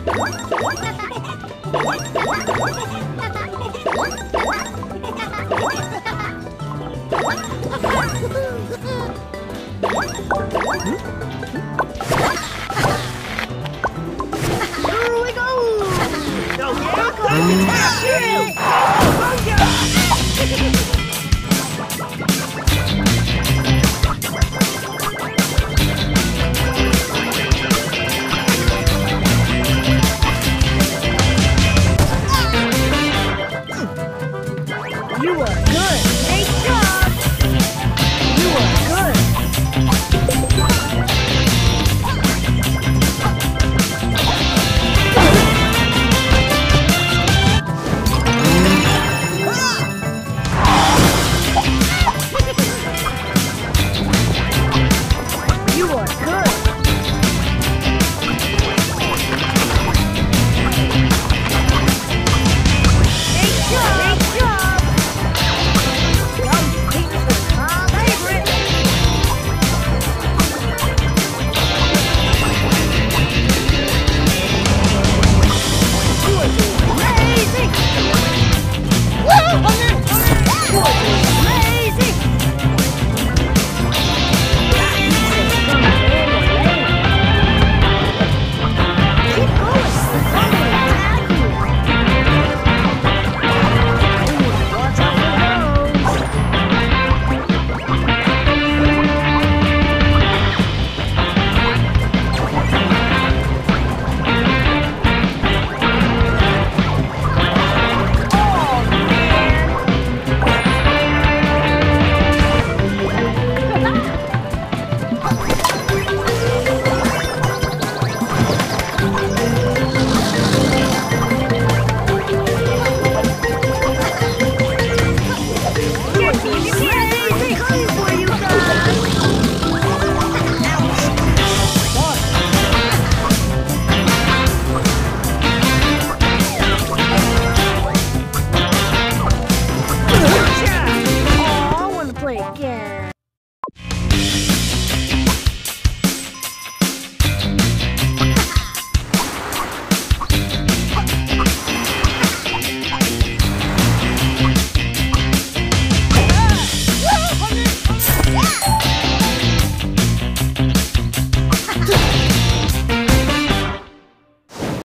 Here we go! Go, go, go! good. Nice job. You were